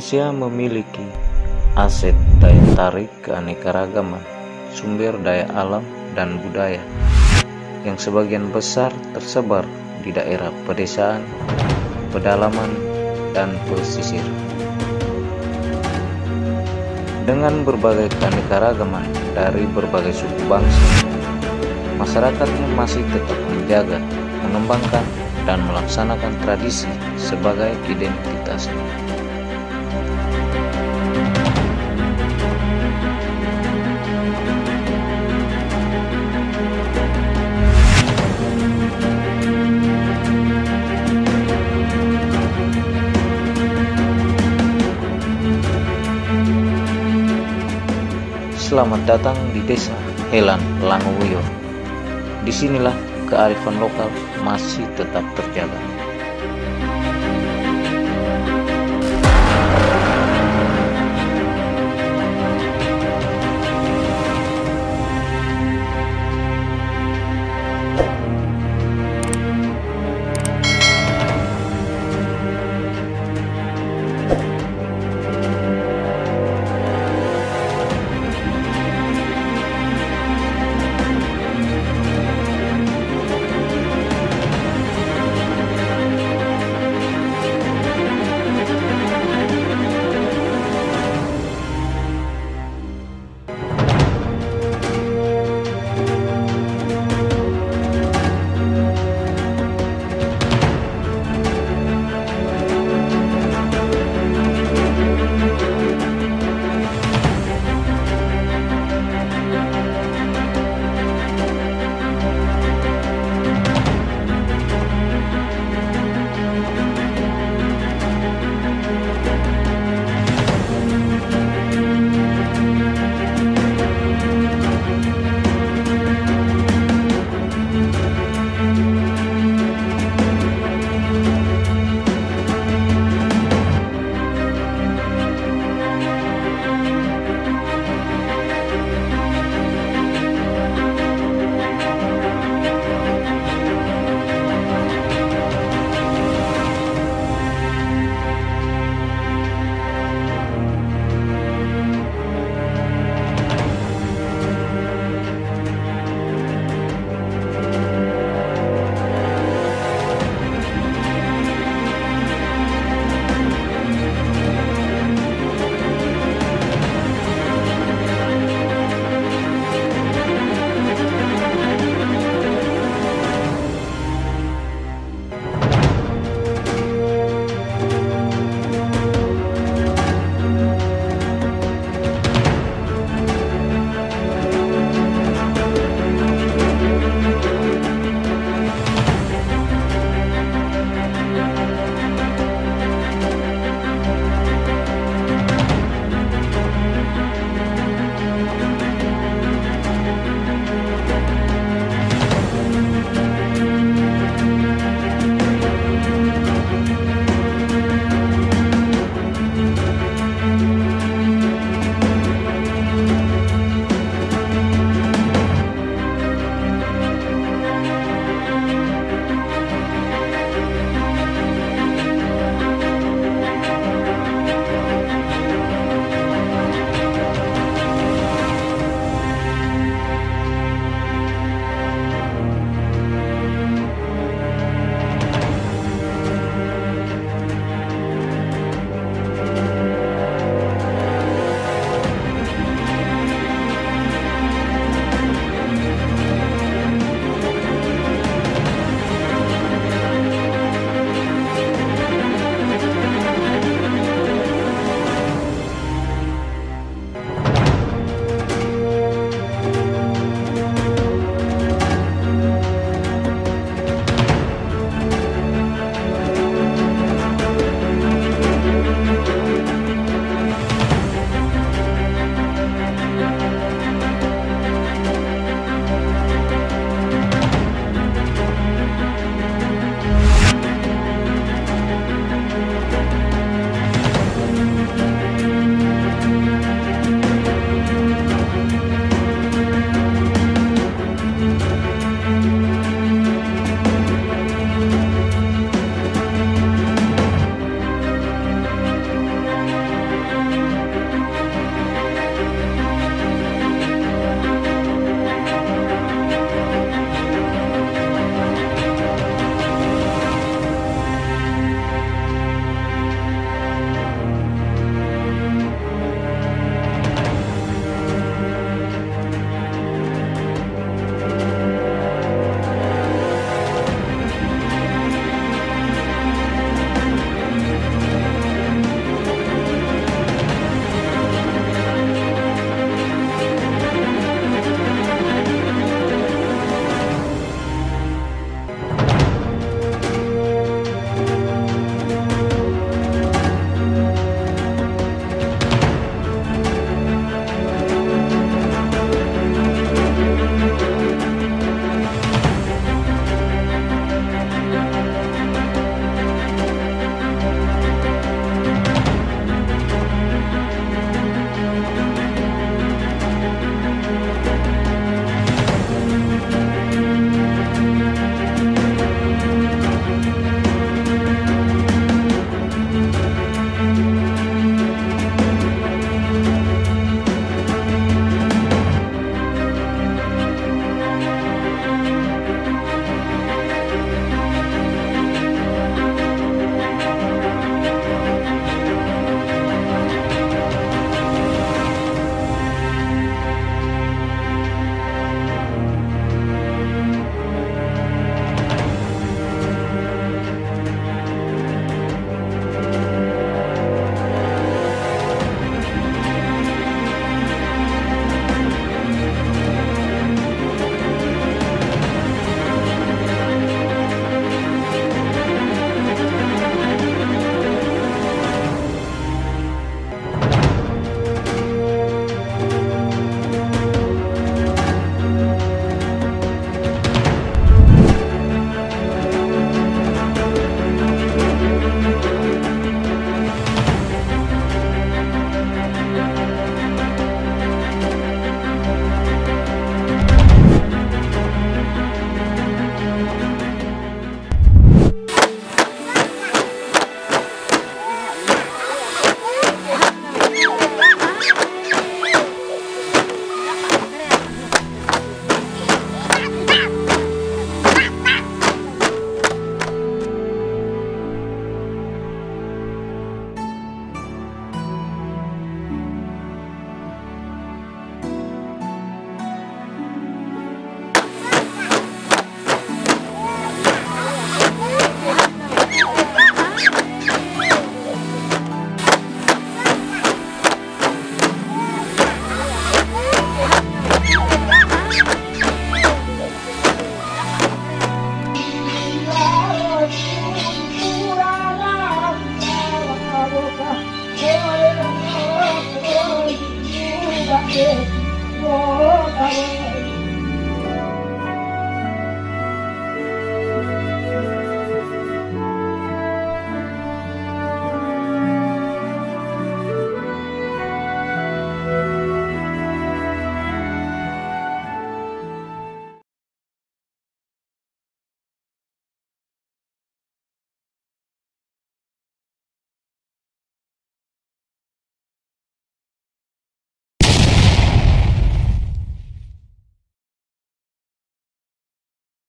Indonesia memiliki aset daya tarik keanekaragaman, sumber daya alam, dan budaya yang sebagian besar tersebar di daerah pedesaan, pedalaman, dan pesisir. Dengan berbagai keanekaragaman dari berbagai suku bangsa, masyarakatnya masih tetap menjaga, mengembangkan, dan melaksanakan tradisi sebagai identitasnya. Selamat datang di desa Helan Langowo. Di sinilah kearifan lokal masih tetap terjaga.